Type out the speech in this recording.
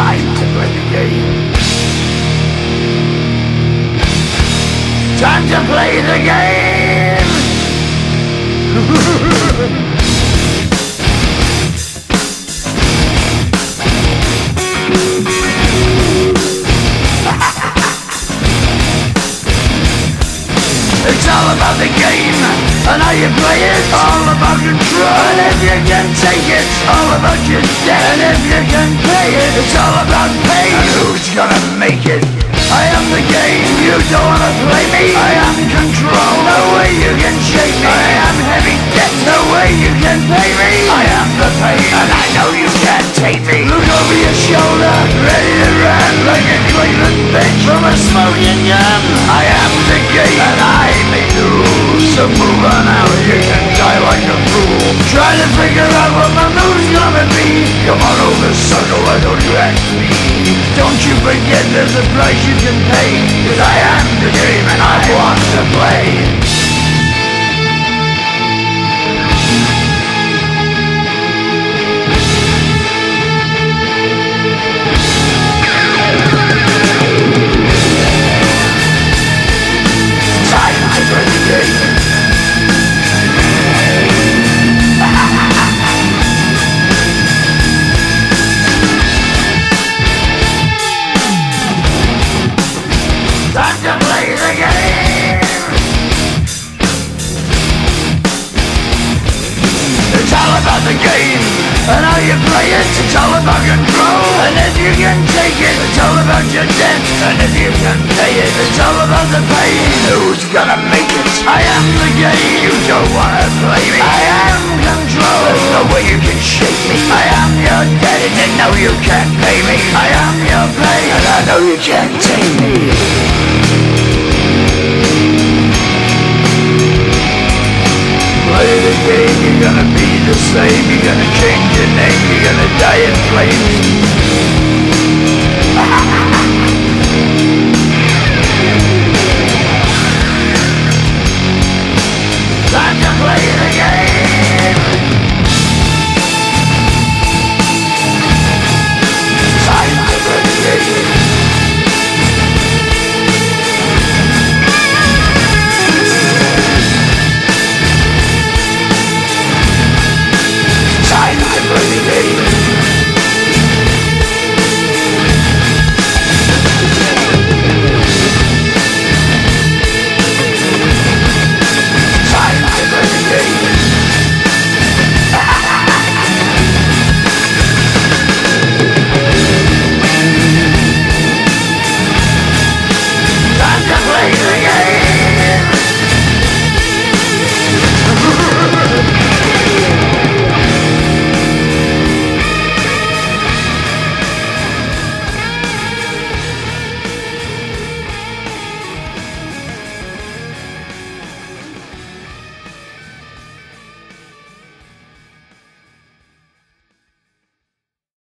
Time to play the game. Time to play the game. It's all about the game and how you play it. All you can take it, it's all about your debt. And if you can pay it, it's all about pain. And who's gonna make it? I am the game. You don't wanna play me. I am control. No way you can shake me. I am heavy debt. No way you can pay me. I am the pain, and I know you can't take me. Look over your shoulder, ready to run like a Cleveland bitch from a smoking gun. I am the game, and I sucker, why don't you ask me? Don't you forget there's a price you can pay. Cause I am the game and I want to play. How you play it. It's all about control, and if you can take it, it's about your debt. And if you can pay it, it's about the pain. Who's gonna make it? I am the game. You don't wanna play me. I am control. There's no way you can shake me. I am your debt, and know you can't pay me. I am your pain, and I know you can't take me. dying flames. I'm just waiting